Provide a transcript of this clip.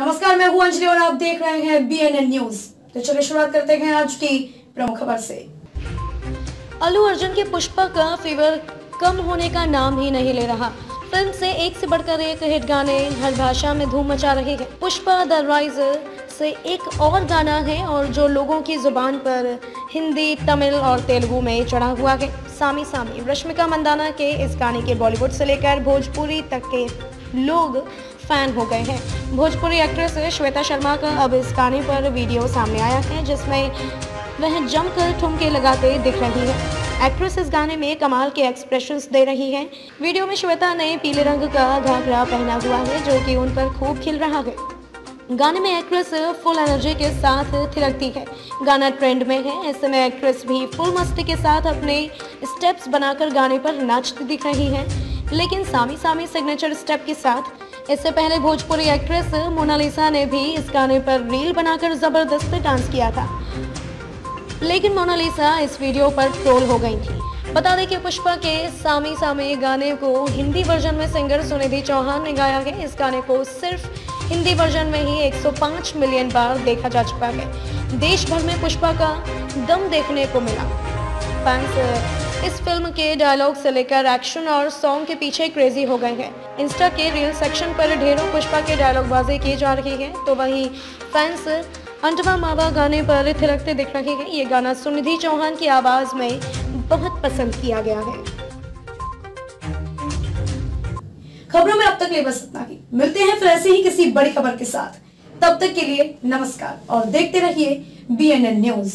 नमस्कार, मैं हूँ अंजलि और आप देख रहे हैं बीएनएन न्यूज़ तो चलिए शुरुआत करते हैं आज की प्रमुख खबर से। अल्लू अर्जुन के पुष्पा का फीवर कम होने का नाम ही नहीं ले रहा। फ़िल्म से एक से बढ़कर एक हिट गाने हर भाषा में धूम मचा रहे हैं। पुष्पा द राइजर से एक और गाना है और जो लोगों की ज़ुबान पर हिंदी, तमिल और तेलुगु में चढ़ा हुआ है। सामी सामी, रश्मिका मंदाना के इस गाने के बॉलीवुड से लेकर भोजपुरी तक के लोग फ़ैन हो गए हैं। भोजपुरी एक्ट्रेस श्वेता शर्मा का अब इस गाने पर वीडियो सामने आया है, जिसमें वह जमकर ठुमके लगाते दिख रही है। एक्ट्रेस इस गाने में कमाल के एक्सप्रेशंस दे रही है। वीडियो में श्वेता ने पीले रंग का घाघरा पहना हुआ है, जो कि उन पर खूब खिल रहा है। गाने में एक्ट्रेस फुल एनर्जी के साथ थिरकती है। गाना ट्रेंड में है ऐसे में एक्ट्रेस भी फुल मस्ती के साथ अपने स्टेप्स बनाकर गाने पर नाचती दिख रही है। लेकिन सामी सामी सिग्नेचर स्टेप के साथ इससे पहले भोजपुरी एक्ट्रेस मोनालिसा ने भी इस गाने पर रील बनाकर ज़बरदस्त डांस किया था। लेकिन मोनालिसा इस वीडियो पर ट्रोल हो गई थी। बता दें कि पुष्पा के सामी सामी गाने को हिंदी वर्जन में सिंगर सुनिधि चौहान ने गाया है। इस गाने को सिर्फ़ हिंदी वर्जन में ही 105 मिलियन बार देखा जा चुका है। देश भर में पुष्पा का दम देखने को मिला। फैंस इस फ़िल्म के डायलॉग से लेकर एक्शन और सॉन्ग के पीछे क्रेजी हो गए हैं। इंस्टा के रील सेक्शन पर ढेरों पुष्पा के डायलॉग बाजी की जा रही है तो वहीं फैंस अंटवा मावा गाने पर थिरकते दिख रहे हैं। ये गाना सुनिधि चौहान की आवाज़ में बहुत पसंद किया गया है। खबरों में अब तक ले बस इतना ही। मिलते हैं फिर ऐसे ही किसी बड़ी खबर के साथ। तब तक के लिए नमस्कार और देखते रहिए बीएनएन न्यूज़